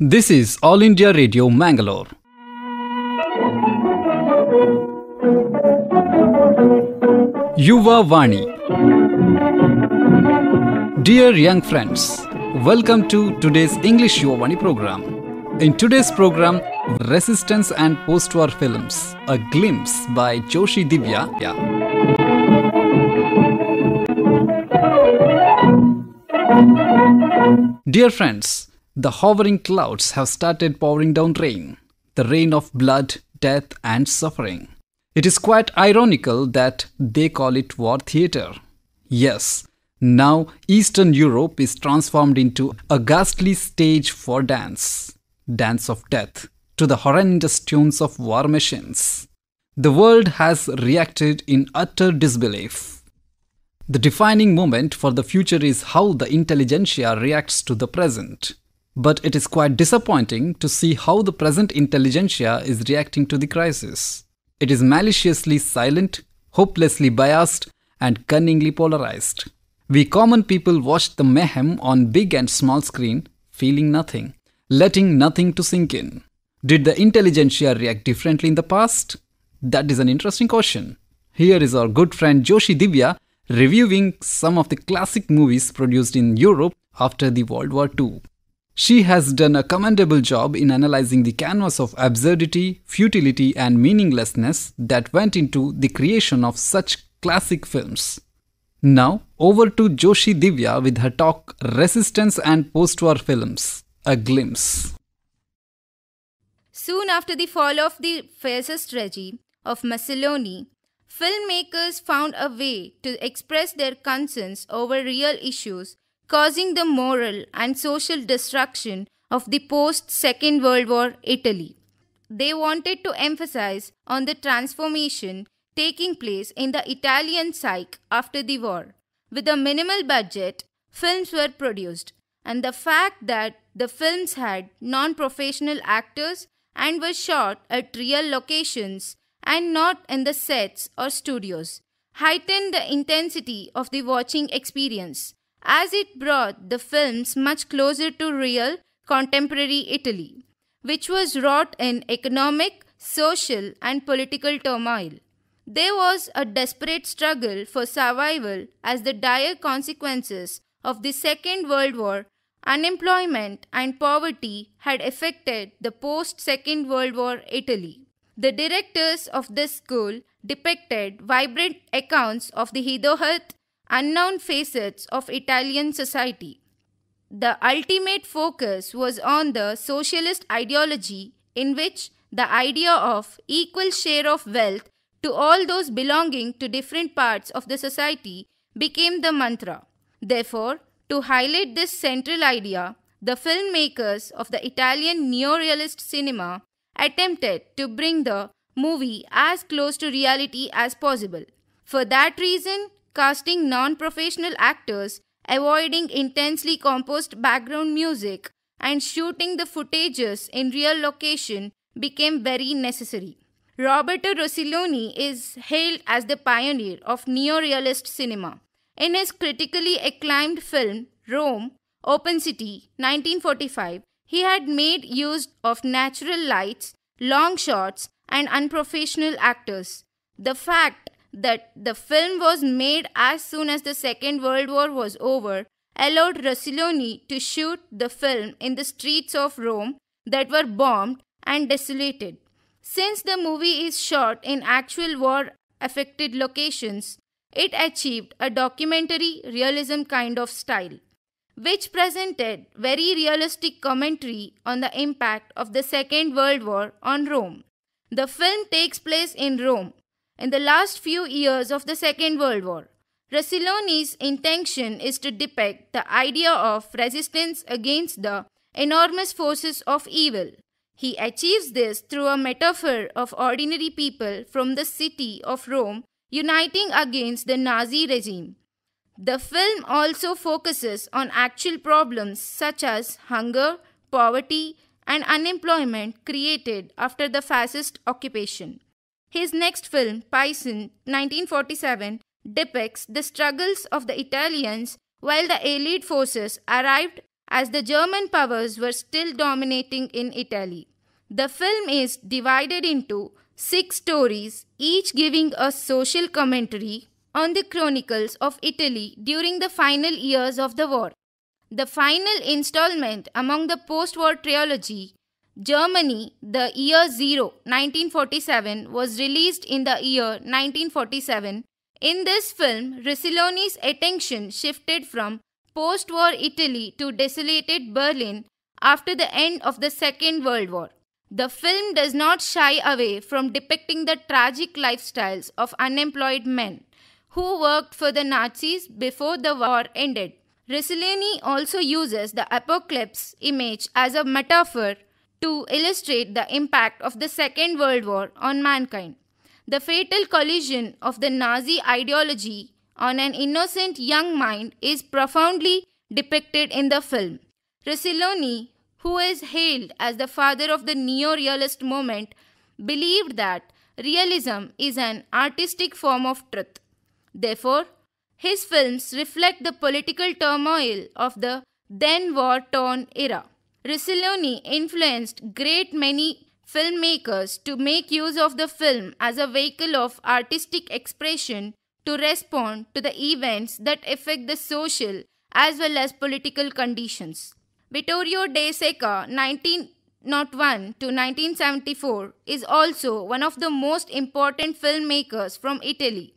This is All India Radio Mangalore. Yuva Vani. Dear young friends, welcome to today's English Yuva Vani program. In today's program, Resistance and Post-War Films, a glimpse by Joshi Divya. Dear friends, the hovering clouds have started pouring down rain, the rain of blood, death, and suffering. It is quite ironical that they call it war theatre. Yes, now Eastern Europe is transformed into a ghastly stage for dance, dance of death, to the horrendous tunes of war machines. The world has reacted in utter disbelief. The defining moment for the future is how the intelligentsia reacts to the present. But it is quite disappointing to see how the present intelligentsia is reacting to the crisis. It is maliciously silent, hopelessly biased, and cunningly polarized. We common people watch the mayhem on big and small screen, feeling nothing, letting nothing to sink in. Did the intelligentsia react differently in the past? That is an interesting question. Here is our good friend Joshi Divya reviewing some of the classic movies produced in Europe after the World War II. She has done a commendable job in analyzing the canvas of absurdity, futility, and meaninglessness that went into the creation of such classic films. Now, over to Joshi Divya with her talk Resistance and Post War Films A Glimpse. Soon after the fall of the fascist regime of Mussolini, filmmakers found a way to express their concerns over real issues causing the moral and social destruction of the post Second World War Italy. They wanted to emphasize on the transformation taking place in the Italian psyche after the war. With a minimal budget, films were produced, and the fact that the films had non professional actors and were shot at real locations and not in the sets or studios heightened the intensity of the watching experience as it brought the films much closer to real contemporary Italy, which was wrought in economic, social, and political turmoil. There was a desperate struggle for survival as the dire consequences of the Second World War, unemployment, and poverty had affected the post Second World War Italy. The directors of this school depicted vibrant accounts of the hitherto unknown facets of Italian society. The ultimate focus was on the socialist ideology, in which the idea of equal share of wealth to all those belonging to different parts of the society became the mantra. Therefore, to highlight this central idea, the filmmakers of the Italian neorealist cinema attempted to bring the movie as close to reality as possible. For that reason, casting non professional actors, avoiding intensely composed background music, and shooting the footages in real location became very necessary. Roberto Rossellini is hailed as the pioneer of neorealist cinema. In his critically acclaimed film Rome, Open City, 1945, he had made use of natural lights, long shots, and unprofessional actors. The fact that the film was made as soon as the Second World War was over allowed Rossellini to shoot the film in the streets of Rome that were bombed and desolated. Since the movie is shot in actual war affected locations, it achieved a documentary realism kind of style, which presented very realistic commentary on the impact of the Second World War on Rome. The film takes place in Rome in the last few years of the Second World War. Rossellini's intention is to depict the idea of resistance against the enormous forces of evil. He achieves this through a metaphor of ordinary people from the city of Rome uniting against the Nazi regime. The film also focuses on actual problems such as hunger, poverty, and unemployment created after the fascist occupation. His next film, Paisan, 1947, depicts the struggles of the Italians while the Allied forces arrived as the German powers were still dominating in Italy. The film is divided into six stories, each giving a social commentary on the chronicles of Italy during the final years of the war. The final installment among the post war trilogy, Germany, the year 0, 1947, was released in the year 1947. In this film, Rossellini's attention shifted from post war Italy to desolated Berlin after the end of the Second World War. The film does not shy away from depicting the tragic lifestyles of unemployed men who worked for the Nazis before the war ended. Rossellini also uses the apocalypse image as a metaphor to illustrate the impact of the Second World War on mankind. The fatal collision of the Nazi ideology on an innocent young mind is profoundly depicted in the film. Rossellini, who is hailed as the father of the neo realist movement, believed that realism is an artistic form of truth. Therefore, his films reflect the political turmoil of the then war torn era. Rossellini influenced great many filmmakers to make use of the film as a vehicle of artistic expression to respond to the events that affect the social as well as political conditions. Vittorio De Sica, 1901 to 1974, is also one of the most important filmmakers from Italy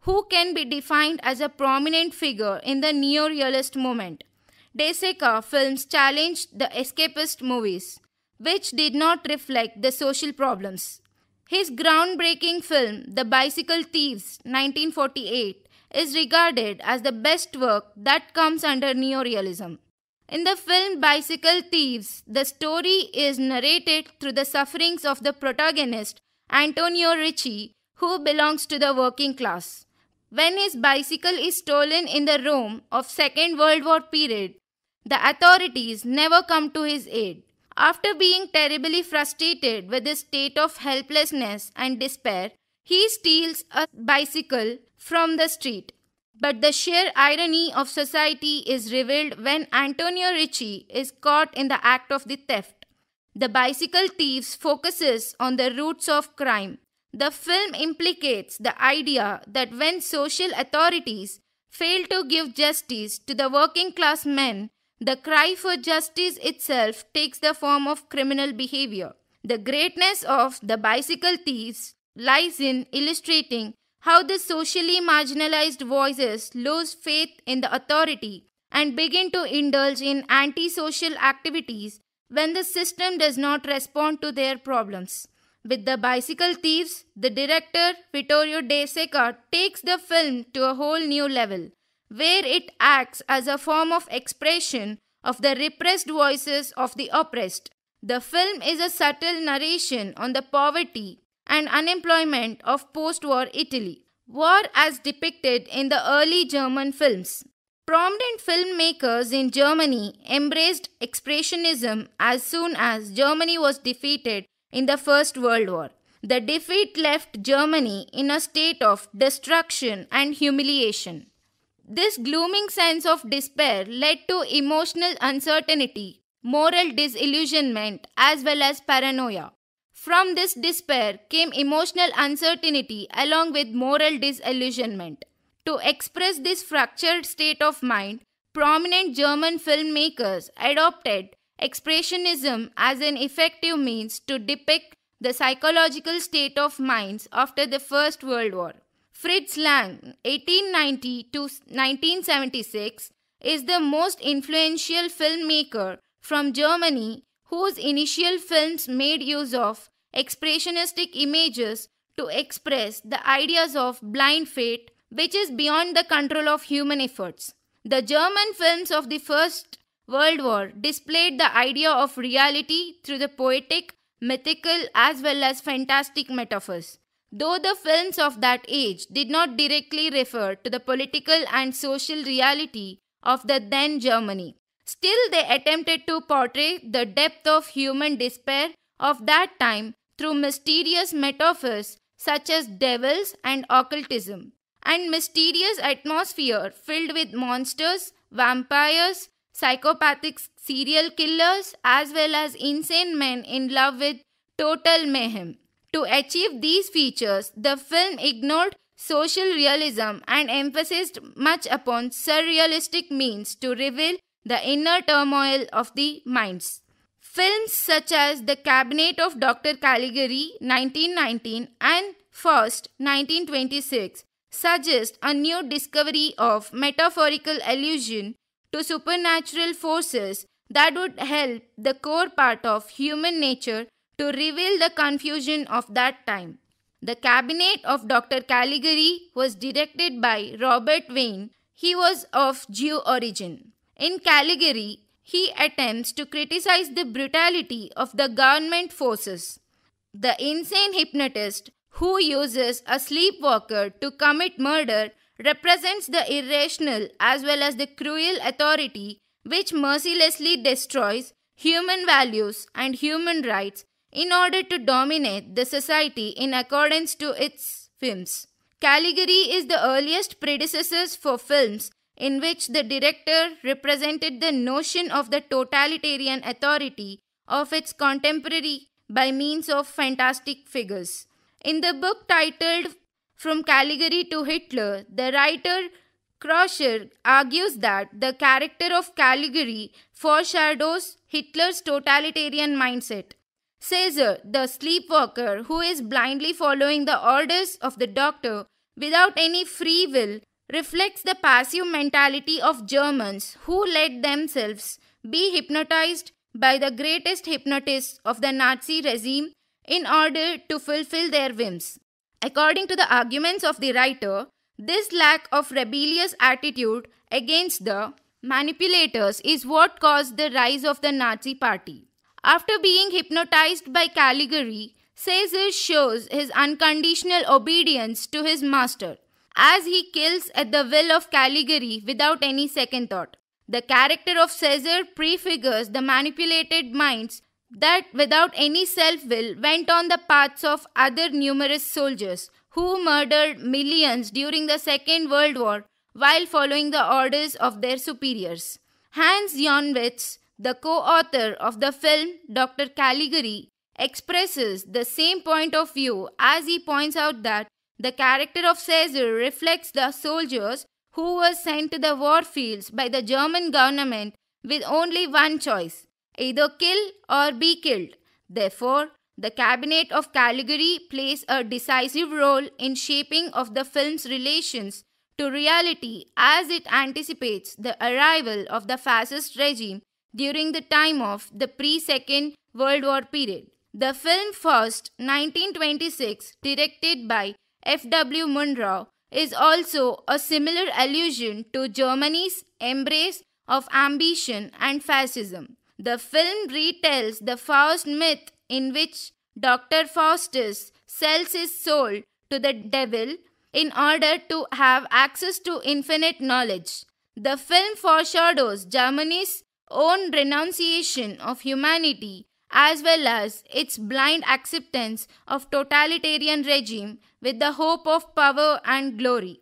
who can be defined as a prominent figure in the neo-realist movement. De Sica films challenged the escapist movies, which did not reflect the social problems. His groundbreaking film, The Bicycle Thieves, 1948, is regarded as the best work that comes under neorealism. In the film Bicycle Thieves, the story is narrated through the sufferings of the protagonist, Antonio Ricci, who belongs to the working class. When his bicycle is stolen in the Rome of Second World War period, the authorities never come to his aid. After being terribly frustrated with his state of helplessness and despair, he steals a bicycle from the street. But the sheer irony of society is revealed when Antonio Ricci is caught in the act of the theft. The Bicycle Thieves focuses on the roots of crime the film implicates the idea that when social authorities fail to give justice to the working class men, the cry for justice itself takes the form of criminal behavior. The greatness of the bicycle thieves lies in illustrating how the socially marginalized voices lose faith in the authority and begin to indulge in antisocial activities when the system does not respond to their problems. With The Bicycle Thieves, the director Vittorio De Sica takes the film to a whole new level, where it acts as a form of expression of the repressed voices of the oppressed. The film is a subtle narration on the poverty and unemployment of post war Italy, war as depicted in the early German films. Prominent filmmakers in Germany embraced Expressionism as soon as Germany was defeated in the First World War. The defeat left Germany in a state of destruction and humiliation. This glooming sense of despair led to emotional uncertainty, moral disillusionment, as well as paranoia. From this despair came emotional uncertainty along with moral disillusionment. To express this fractured state of mind, prominent German filmmakers adopted Expressionism as an effective means to depict the psychological state of minds after the First World War. Fritz Lang, 1890 to 1976, is the most influential filmmaker from Germany whose initial films made use of expressionistic images to express the ideas of blind fate, which is beyond the control of human efforts. The German films of the First World War displayed the idea of reality through the poetic, mythical, as well as fantastic metaphors. Though the films of that age did not directly refer to the political and social reality of the then Germany, still they attempted to portray the depth of human despair of that time through mysterious metaphors such as devils and occultism, and mysterious atmosphere filled with monsters, vampires, psychopathic serial killers, as well as insane men in love with total mayhem. To achieve these features, the film ignored social realism and emphasized much upon surrealistic means to reveal the inner turmoil of the minds. Films such as The Cabinet of Dr. Caligari 1919 and Faust 1926 suggest a new discovery of metaphorical allusion to supernatural forces that would help the core part of human nature to reveal the confusion of that time. The cabinet of Dr. Caligari was directed by Robert Wiene. He was of Jew origin. In Caligari, he attempts to criticize the brutality of the government forces. The insane hypnotist who uses a sleepwalker to commit murder represents the irrational as well as the cruel authority which mercilessly destroys human values and human rights in order to dominate the society in accordance to its films. Caligari is the earliest predecessors for films in which the director represented the notion of the totalitarian authority of its contemporary by means of fantastic figures. In the book titled From Caligari to Hitler, the writer Kracauer argues that the character of Caligari foreshadows Hitler's totalitarian mindset. Caesar, uh, the sleepwalker who is blindly following the orders of the doctor without any free will, reflects the passive mentality of Germans who let themselves be hypnotized by the greatest hypnotists of the Nazi regime in order to fulfill their whims. According to the arguments of the writer, this lack of rebellious attitude against the manipulators is what caused the rise of the Nazi party. After being hypnotized by Caligari, Caesar shows his unconditional obedience to his master, as he kills at the will of Caligari without any second thought. The character of Caesar prefigures the manipulated minds that without any self will went on the paths of other numerous soldiers who murdered millions during the Second World War while following the orders of their superiors. Hans Janowitz, the co author of the film Dr. Caligari, expresses the same point of view as he points out that the character of Caesar reflects the soldiers who were sent to the war fields by the German government with only one choice either kill or be killed. Therefore, the cabinet of Caligari plays a decisive role in shaping of the film's relations to reality as it anticipates the arrival of the fascist regime during the time of the pre-Second World War period. The film Faust 1926 directed by F.W. Murnau is also a similar allusion to Germany's embrace of ambition and fascism. The film retells the Faust myth in which Dr. Faustus sells his soul to the devil in order to have access to infinite knowledge. The film foreshadows Germany's own renunciation of humanity as well as its blind acceptance of totalitarian regime with the hope of power and glory.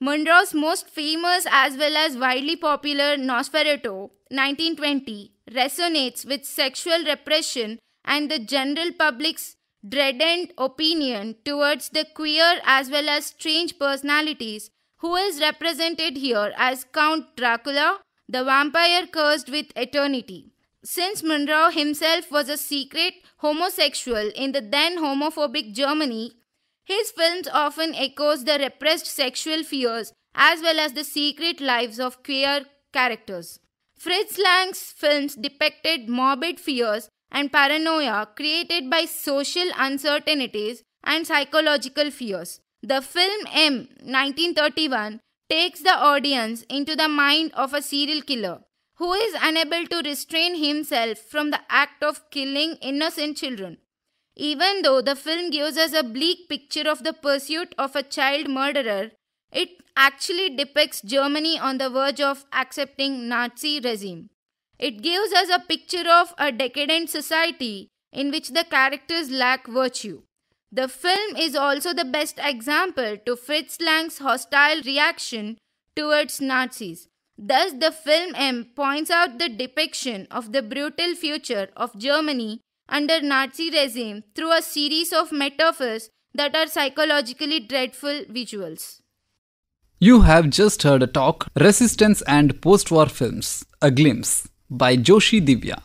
Murnau's most famous as well as widely popular Nosferatu 1920 resonates with sexual repression and the general public's dreaded opinion towards the queer as well as strange personalities who is represented here as Count Dracula, the vampire cursed with eternity. Since Murnau himself was a secret homosexual in the then homophobic Germany, his films often echoes the repressed sexual fears as well as the secret lives of queer characters. Fritz Lang's films depicted morbid fears and paranoia created by social uncertainties and psychological fears. The film M 1931 takes the audience into the mind of a serial killer who is unable to restrain himself from the act of killing innocent children. Even though the film gives us a bleak picture of the pursuit of a child murderer, it actually depicts Germany on the verge of accepting Nazi regime. It gives us a picture of a decadent society in which the characters lack virtue. The film is also the best example to Fritz Lang's hostile reaction towards Nazis. Thus, the film M points out the depiction of the brutal future of Germany under Nazi regime through a series of metaphors that are psychologically dreadful visuals. You have just heard a talk Resistance and Post-War Films, A Glimpse by Joshi Divya.